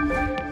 Música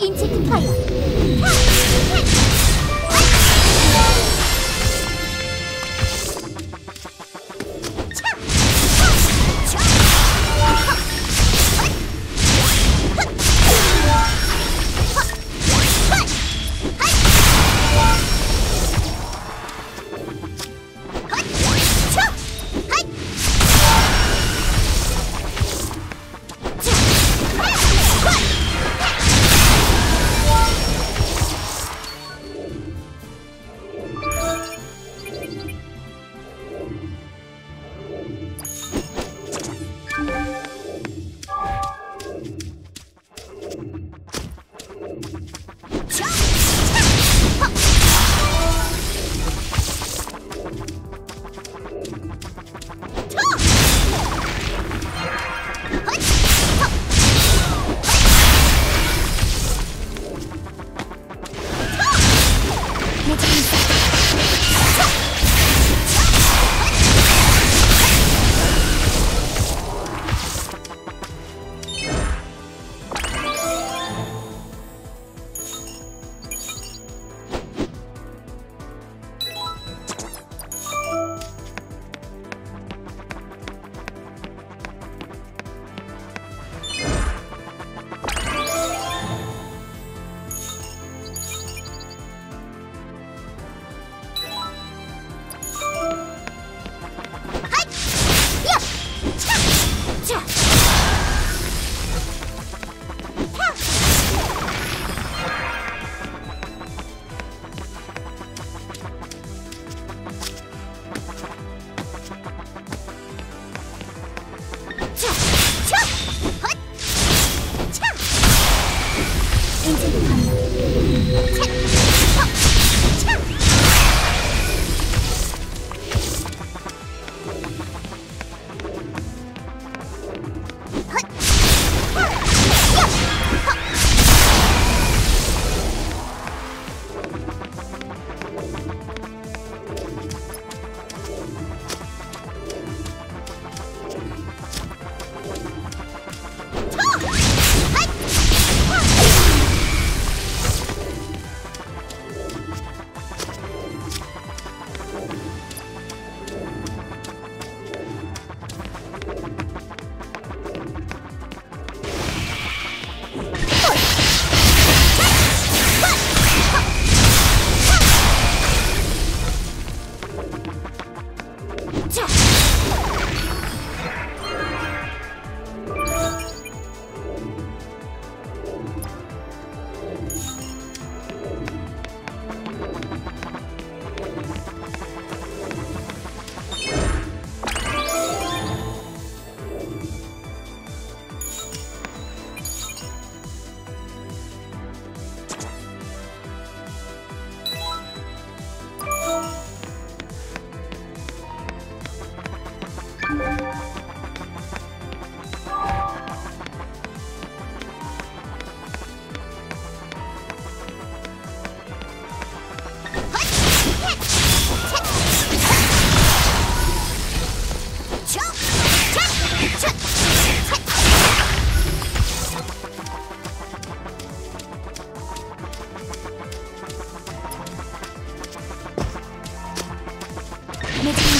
Into the player. Material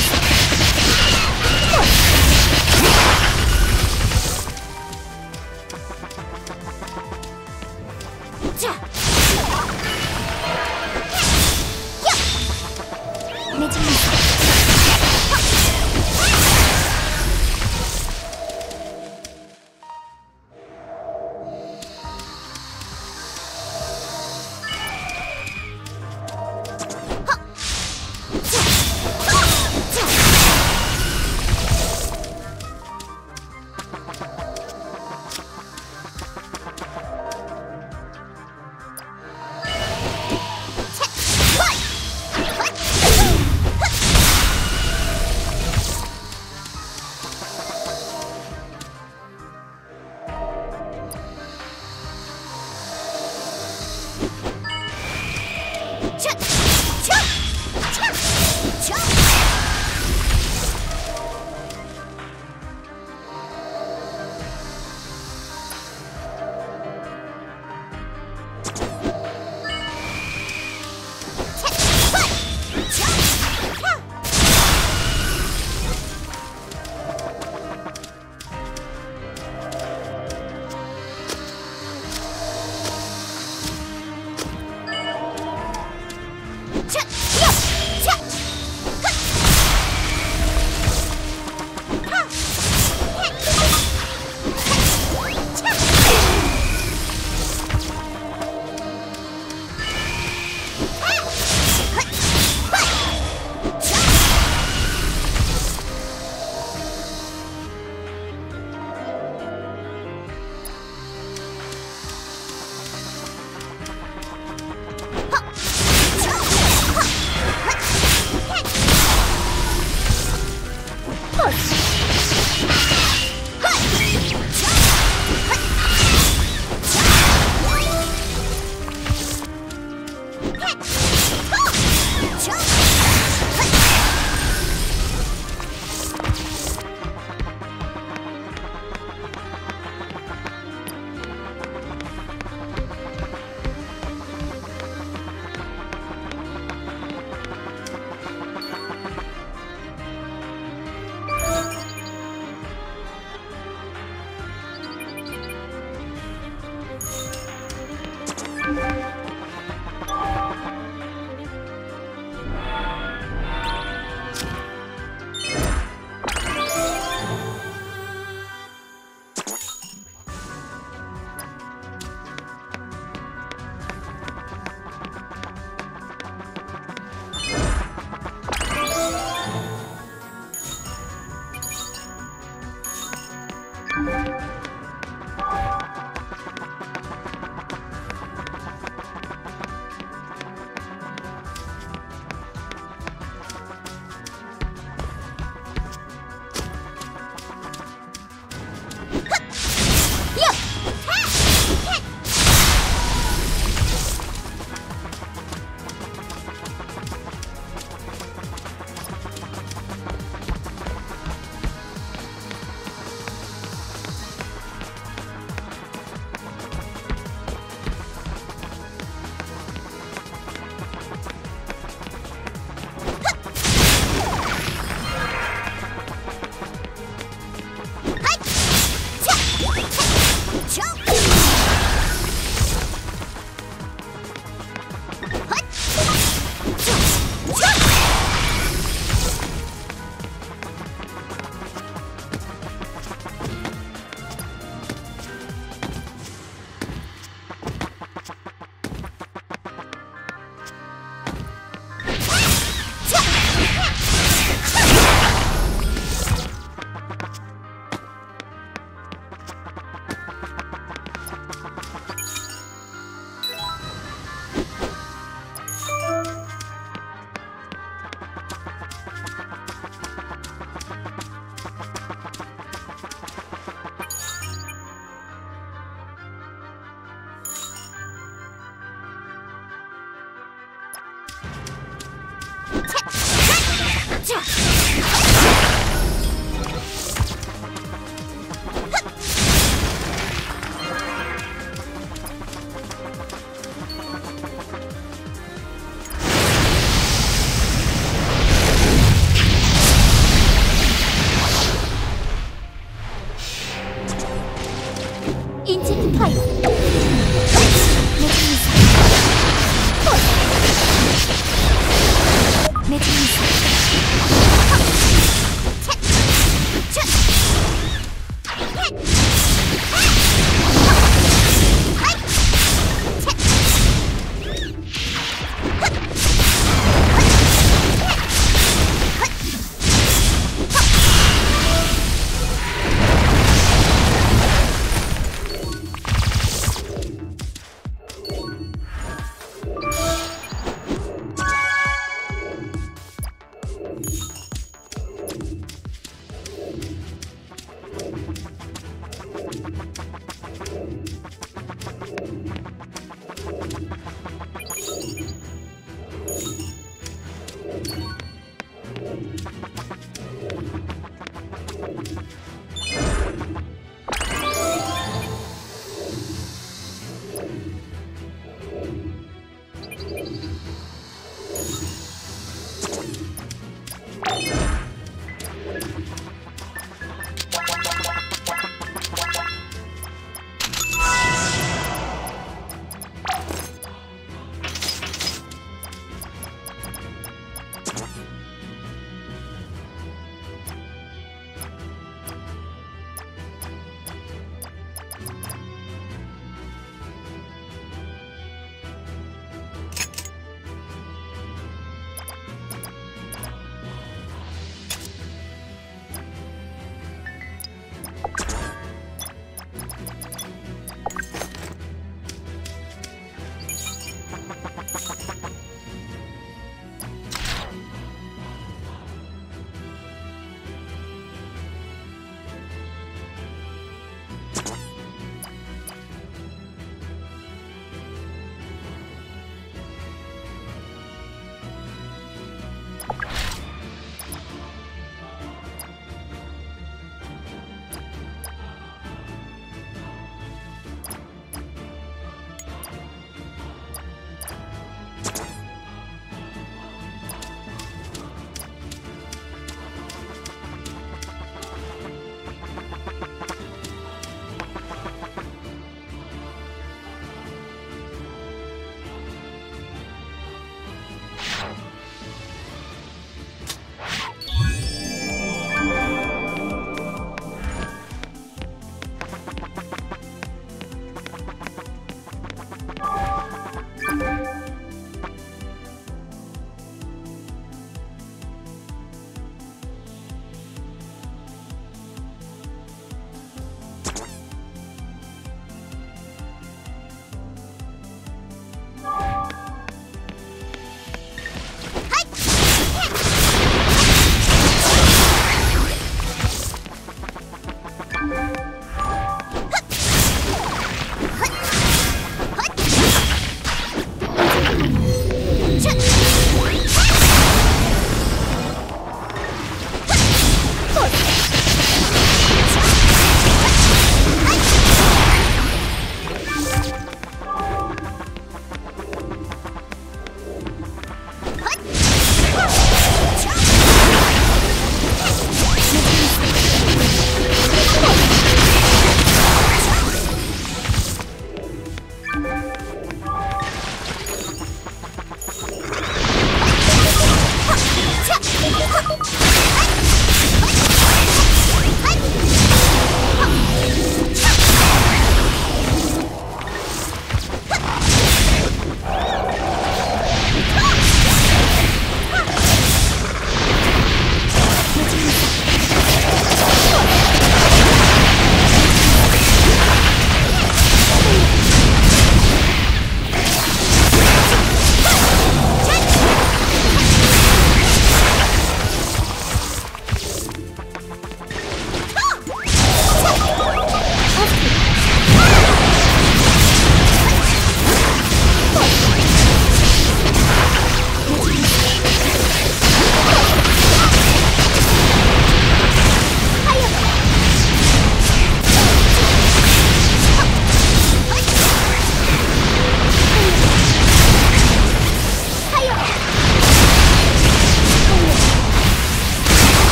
인체트 파이어